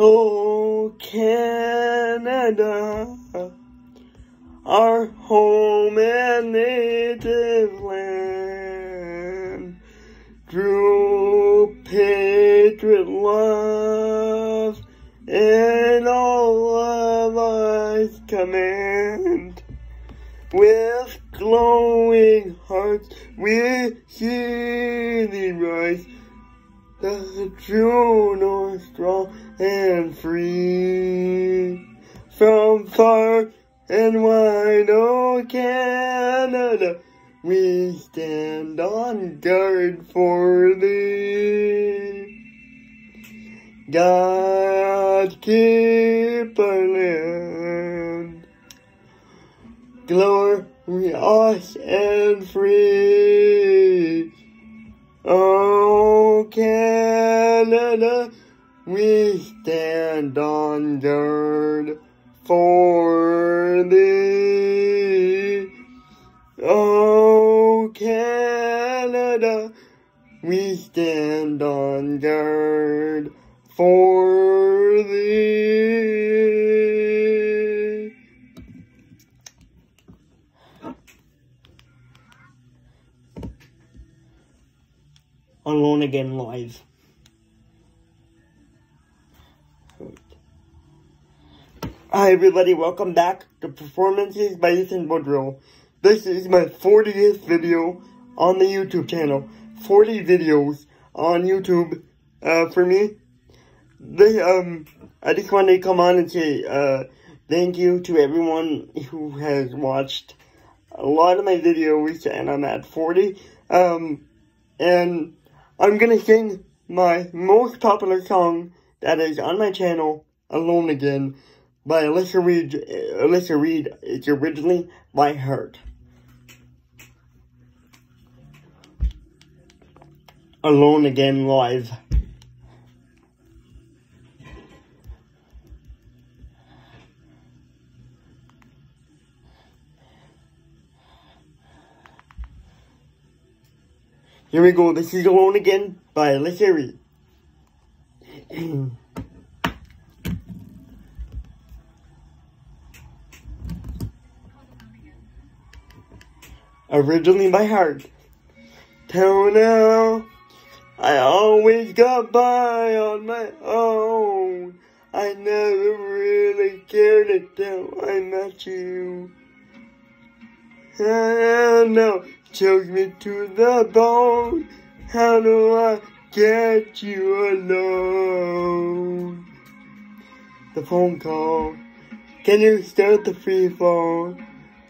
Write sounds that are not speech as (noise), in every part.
Oh, Canada, our home and native land, true patriot love and all of us command. With glowing hearts, we see thee rise the true north strong and free. From far and wide, oh Canada, we stand on guard for thee. God keep our land, glorious and free. Oh, Canada, we stand on guard for thee. Oh, Canada, we stand on guard for thee. Alone Again Live. Hi everybody, welcome back to Performances by Ethan Boudreau. This is my 40th video on the YouTube channel. 40 videos on YouTube uh, for me. They, um, I just wanted to come on and say uh, thank you to everyone who has watched a lot of my videos and I'm at 40. Um, and I'm gonna sing my most popular song that is on my channel, Alone Again, by Alyssa Reid. Alyssa Reid. It's originally by Heart. Alone Again Live. Here we go. This is Alone Again by Alyssa Reid. (clears throat) Originally by heart. Till now, I always got by on my own. I never really cared until I met you. And now, choke me to the bone. How do I get you alone? The phone call. Can you start the free fall?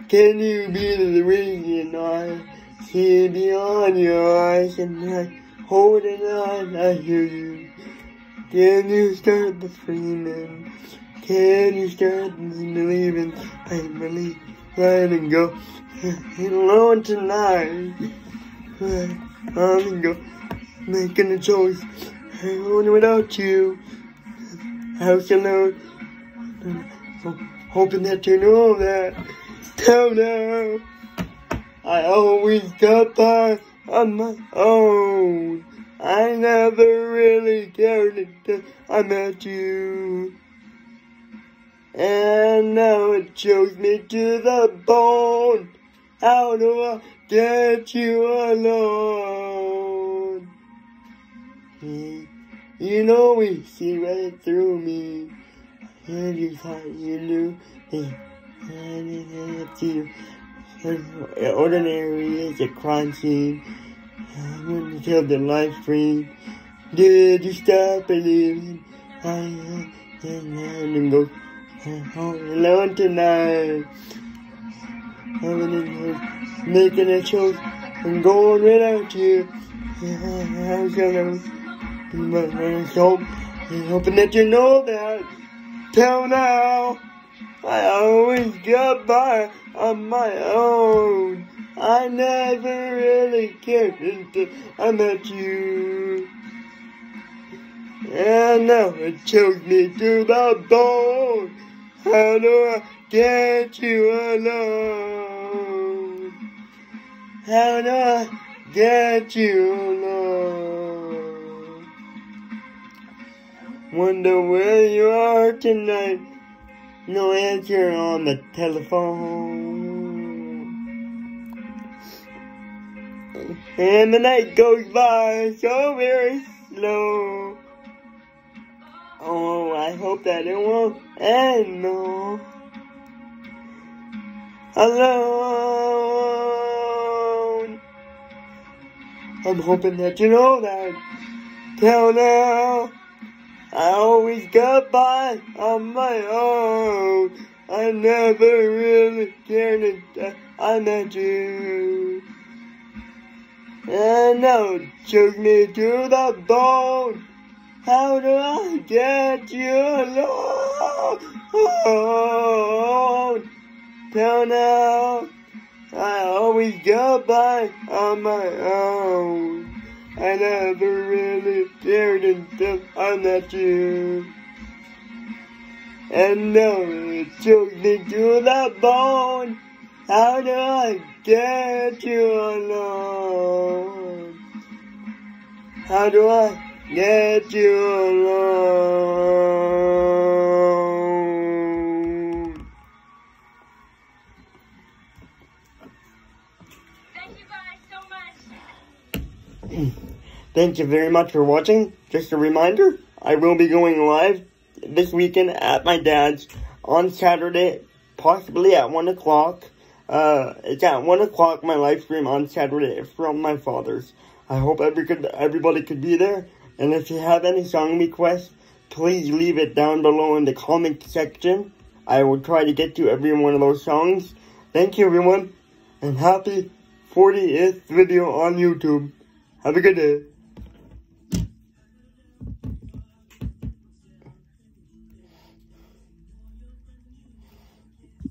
Can you be the reason I see beyond your eyes and I holding on, I hear you. Can you start the freeman? Can you start believing? I believe, letting go. (laughs) Alone tonight. (laughs) I'm go making a choice. Alone without you. House alone. Hoping that you know that. Tell now. I always got by on my own. I never really cared until I met you. And now it chokes me to the bone. How do I get you alone? You know we see right through me. And you thought you knew. me. And it's you. Ordinary is a crime scene. When you killed the life free. Did you stop believing? I am and go alone tonight. I'm making a choice and going without you. I'm gonna hope, hoping that you know that. Till now, I always got by on my own. I never really cared until I met you. And now it chokes me to the bone. How do I get you alone? How do I get you alone? Wonder where you are tonight. No answer on the telephone. And the night goes by so very slow. Oh, I hope that it won't end, no. Alone. I'm hoping that you know that. Till now, I always got by on my own. I never really cared I met you. And now it took me to the bone. How do I get you alone? Till now, I always go by on my own. I never really cared until I met you. And now it took me to the bone. How do I get you alone? How do I get you alone? Thank you guys so much. (clears throat) Thank you very much for watching. Just a reminder, I will be going live this weekend at my dad's on Saturday, possibly at 1 o'clock. Uh, it's at 1 o'clock, my live stream on Saturday from my father's. I hope every could, everybody could be there. And if you have any song requests, please leave it down below in the comment section. I will try to get to every one of those songs. Thank you everyone, and happy 40th video on YouTube. Have a good day.